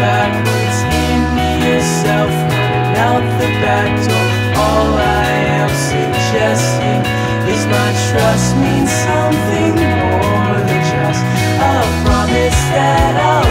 backwards. in yourself, running out the back door. All I am suggesting is my trust means something more than just a promise that I'll.